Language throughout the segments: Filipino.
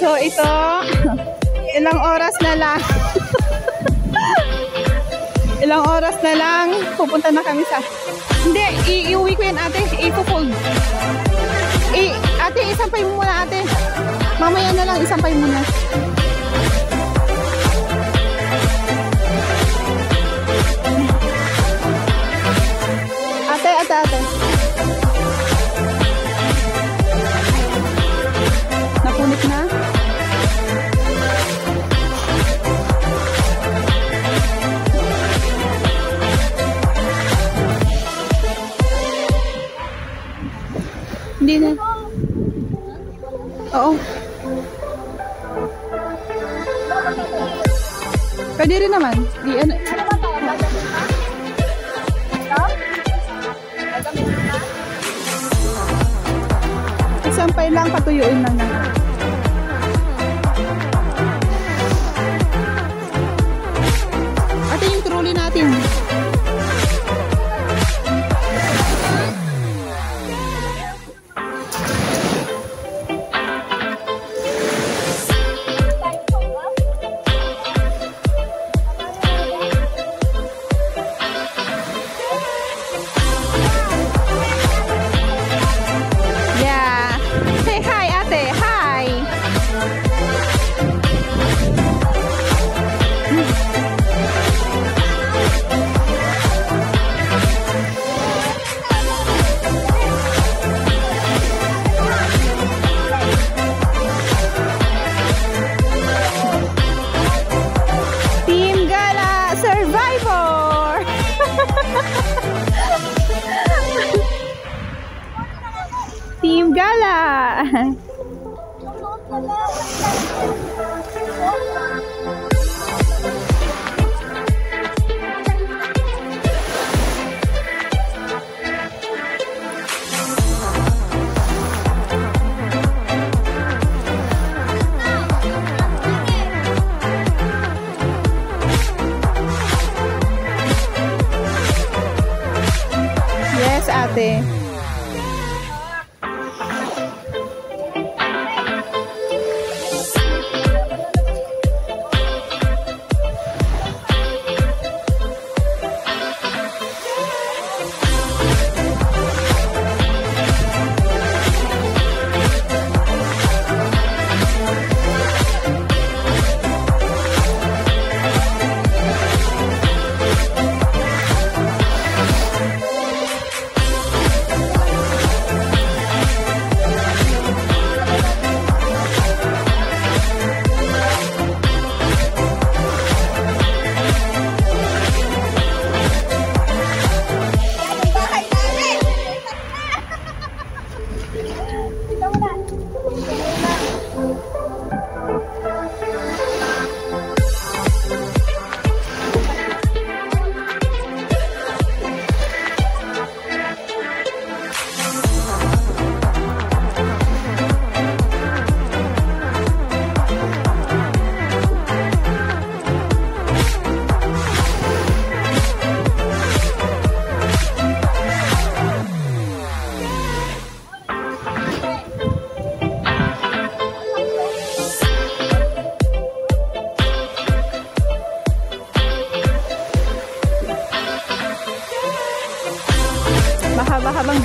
so ito, ilang oras na lang. ilang oras na lang, pupunta na kami sa... Hindi, i- iuwi ko yan ate, ipo-fold. I ate, isampay mo muna ate. Mamaya na lang, isampay mo na. Hindi na. Oo. Pwede rin naman. Di, ano, isampay lang, patuyuin lang naman. Ate, yung trolley natin.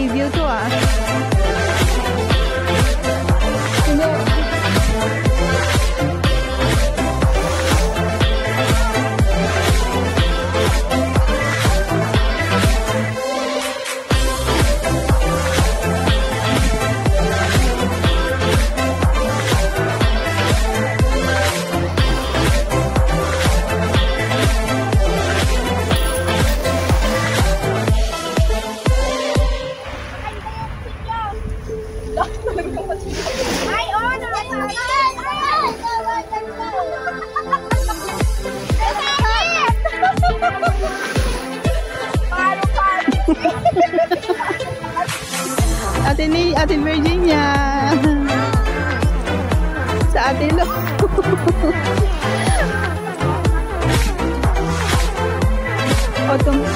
review 做啊。Ate ni, Ate Virginia. Sa Ate Lo. Autumn.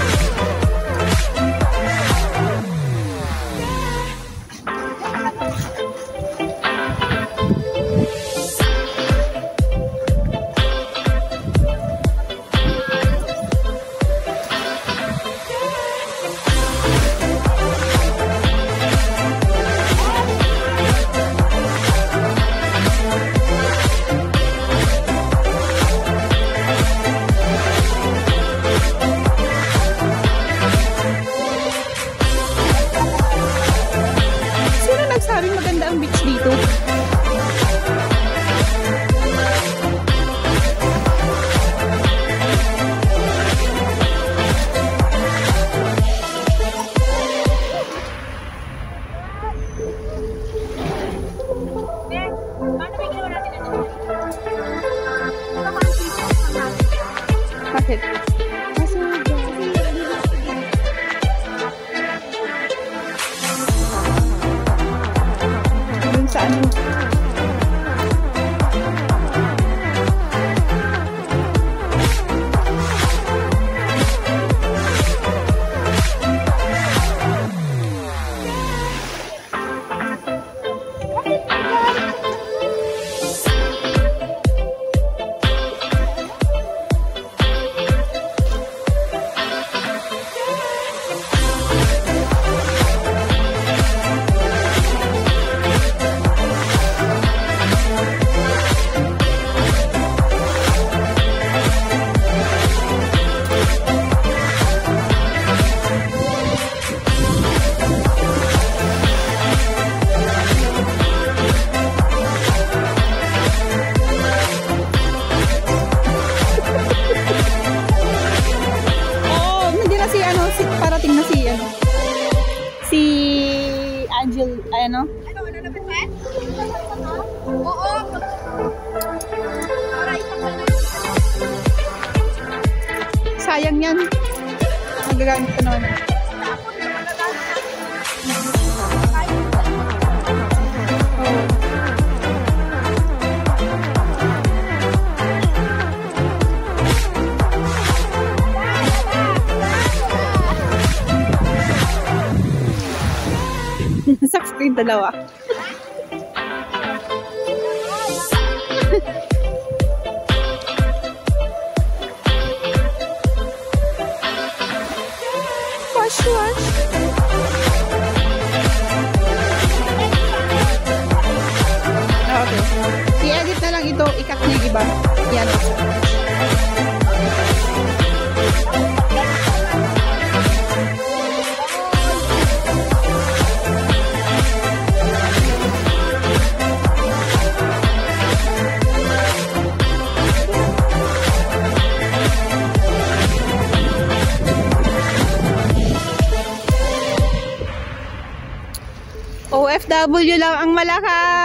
Bye. Yan. Magagamit ko naman. Ko yung dalawa. OFW lang ang malakas.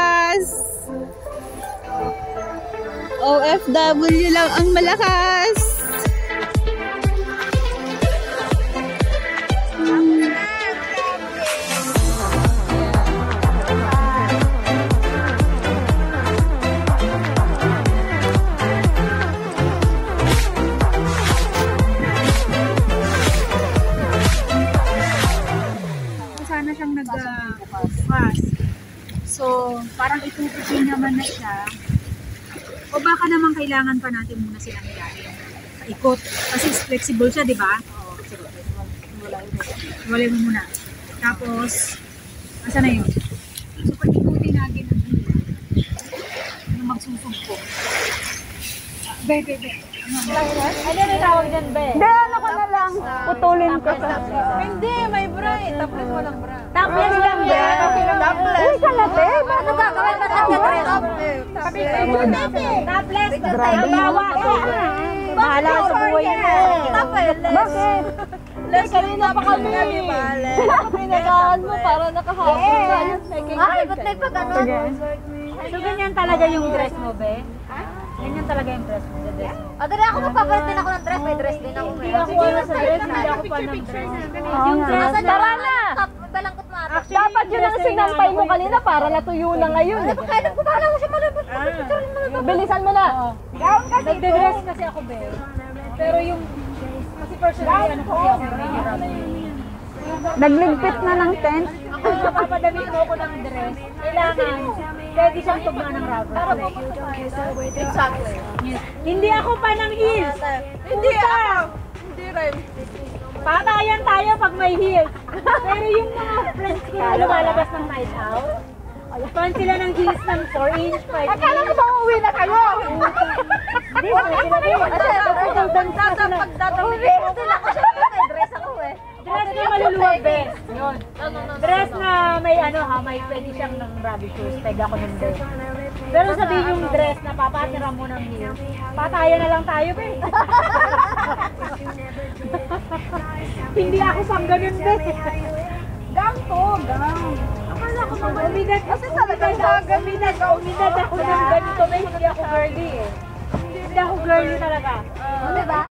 OFW lang ang malakas. Baka naman kailangan pa natin muna silang hilahin. Ikot. Kasi flexible siya, di ba? Oo. Wala mo muna. Tapos, asa na yun? So, pag ikutin natin ang hila, yung magsusugpo. Be, be, be. Ano yung tawag dyan, be? Hindi, ano ko na lang. Putulin ko sa... Hindi, may bra eh. Tapos walang bra. Tapos lang, be. Uy, kalate. Ano gagawin ba sa taples? Taples, tayo bawa. Bahala sa buhay mo. Bakit? Les, kanina pa kami. Pinagaan mo para nakahapon ka. Ay, ba't may pag ano? So, ganyan talaga yung dress mo, be? Ganyan talaga yung dress mo. O, dali ako magpapalit din ako ng dress. May dress din ako. Hindi ako ano sa dress, hindi ako pa ng dress. Yung dress na, tara na! Balangkot mo ata. Dapat yun ang sinampay mo kanina para natuyo na ngayon. Ano ba kaya ko ko malabot. Bilisan mo na. nagde-dress kasi ako, be. Pero yung, kasi personally, ano kasi ako, nahihirapan. Nagligpit na ng tent. Ako, napapadamit mo ako ng dress, kailangan, pwede siyang tugma ng rubber. Exactly. Yes. Hindi ako pa ng heels. Hindi ako. Hindi rin. Patayan tayo pag may heels. Pero yung mga friends ko na lumalabas ng night out, fan sila ng heels ng 4 inch, 5 inch. Akala ko ba uuwi na kayo? Hindi, fan sila din. Kasi pagdadang pagdadamit ko. Sila ko siya may dress ako eh. Dress na maluluwag, best. Yun. Dress na may ano ha, may pwede siyang ng rubber shoes. Peg ako ng dress. Pero sabihin yung dress na papatira mo ng heels, patayan na lang tayo, be. Hindi ako pang ganun, be. Gang to, gang ako umidag. Kasi talagang kagabidag ka, umidag ah, ako ng ganito na hindi ako girly eh. Hindi ako girly talaga. Uh, diba?